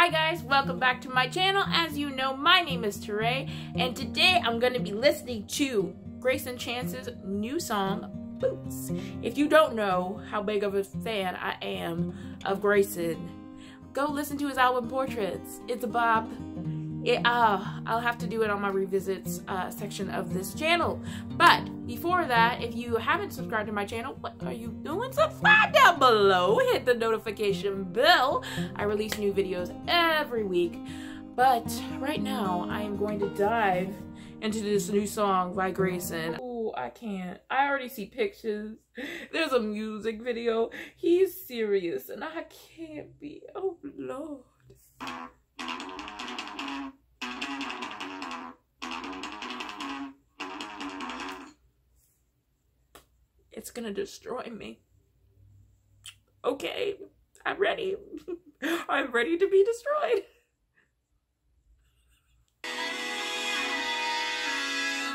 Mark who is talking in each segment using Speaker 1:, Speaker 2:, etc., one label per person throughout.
Speaker 1: Hi guys, welcome back to my channel. As you know, my name is Tarae, and today I'm going to be listening to Greyson Chance's new song, Boots. If you don't know how big of a fan I am of Greyson, go listen to his album Portraits. It's a bop. It, uh, I'll have to do it on my revisits uh, section of this channel. But before that, if you haven't subscribed to my channel, what are you doing? Subscribe below. Hit the notification bell. I release new videos every week. But right now, I am going to dive into this new song by Greyson. Oh, I can't. I already see pictures. There's a music video. He's serious and I can't be. Oh, Lord. It's gonna destroy me. Okay, I'm ready. I'm ready to be destroyed.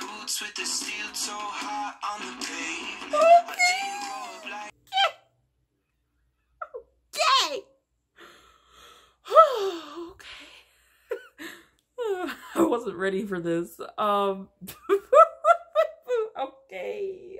Speaker 2: Boots with the steel toe hot on the pavement.
Speaker 1: Okay. Okay. okay. I wasn't ready for this. Um okay.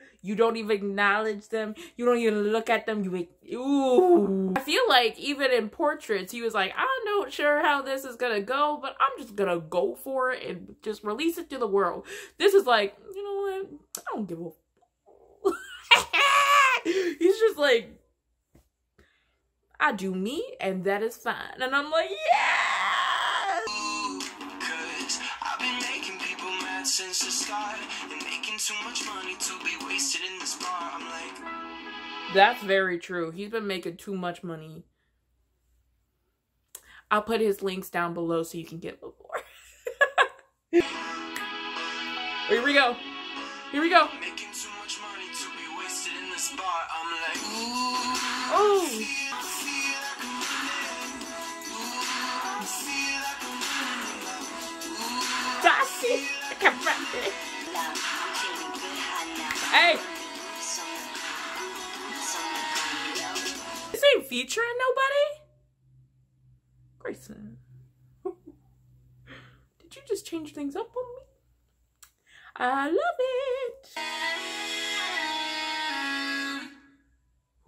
Speaker 2: You
Speaker 1: don't even acknowledge them. You don't even look at them. You ooh. I feel like even in portraits, he was like, I'm not sure how this is gonna go, but I'm just gonna go for it and just release it to the world. This is like, you know what? I don't give a. He's just like, I do me, and that is fine. And I'm like, yeah.
Speaker 2: Since the start And making too much money to be wasted in this bar I'm like,
Speaker 1: That's very true. He's been making too much money. I'll put his links down below so you can get more. Here we go. Here we go.
Speaker 2: making too much money to be wasted in this bar I'm like,
Speaker 1: oh.
Speaker 2: ooh
Speaker 1: Oh, Hey, this ain't featuring nobody. Greyson, did you just change things up on me? I love it.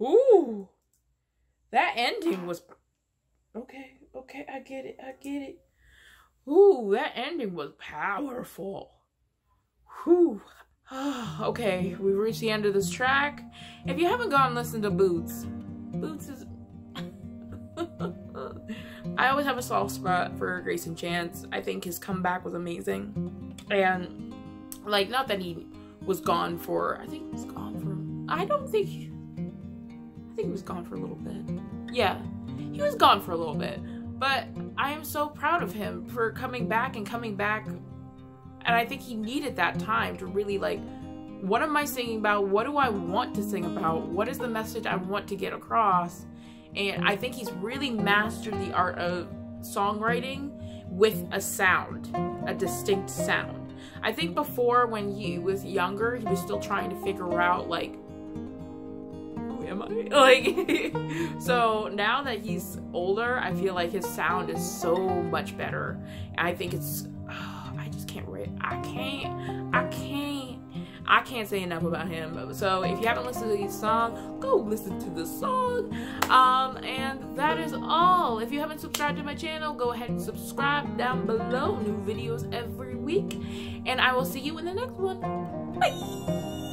Speaker 1: Ooh, that ending was okay. Okay, I get it. I get it. Ooh, that ending was powerful. Whew. Ah. Okay, we've reached the end of this track. If you haven't gone and listened to Boots, Boots is. I always have a soft spot for Greyson Chance. I think his comeback was amazing. And, like, not that he was gone for. I think he was gone for. I don't think. I think he was gone for a little bit. Yeah, he was gone for a little bit. But I am so proud of him for coming back and coming back. And I think he needed that time to really like, what am I singing about? What do I want to sing about? What is the message I want to get across? And I think he's really mastered the art of songwriting with a sound, a distinct sound. I think before when he was younger, he was still trying to figure out like who am I? Like, so now that he's older, I feel like his sound is so much better. I think it's, I just can't. I can't, I can't, I can't say enough about him. So if you haven't listened to his song, go listen to the song. Um, and that is all. If you haven't subscribed to my channel, go ahead and subscribe down below. New videos every week. And I will see you in the next one. Bye!